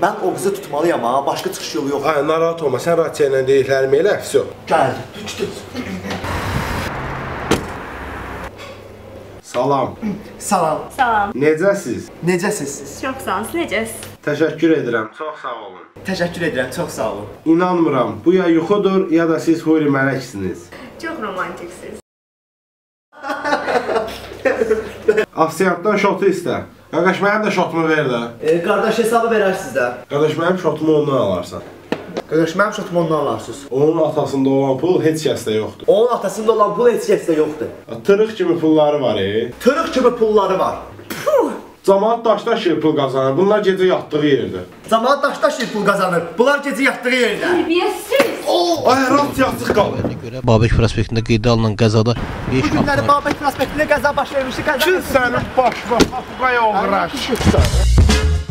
Mən o qızı tutmalıyam ha, başqa çıxış yolu yox. Ay, narahat olma, sən Ratiya ilə dediklərimi elə, vəsə. Gəl, düşdü. Salam. Salam. Salam. Necəsiz? Necəsiz siz? Çox sağ olun. Siz necəsiz? Təşəkkür edirəm. Çox sağ olun. Təşəkkür edirəm, çox sağ olun. İnanmıram. Bu ya yuxudur, ya da siz Huri Mələksiniz. Çox romantiksiniz. Afsiyatdan şotu istə. Qardaş, mənim də şotumu ver də. E, qardaş hesabı verərsiniz də. Qardaş, mənim şotumu ondan alarsan. Qardaş, mənim şotumu ondan alarsınız. Onun atasında olan pul heç kəsdə yoxdur. Onun atasında olan pul heç kəsdə yoxdur. Tırıq kimi pulları var, e. Tırıq kimi pulları var. Camaat daşda şir pul qazanır. Bunlar gecə yatdığı yerdə. Camaat daşdaş pul qazanır. Bunlar gecə yatdığı yerdə. Tərbiyəsiz. Ay, rast yatıq qal. görə Babək prospektində qeydə alınan qəzada 5 Bu günləri Babək prospektində qəza baş vermişdi. Qəza Kim sənin başına papuqaya uğraş?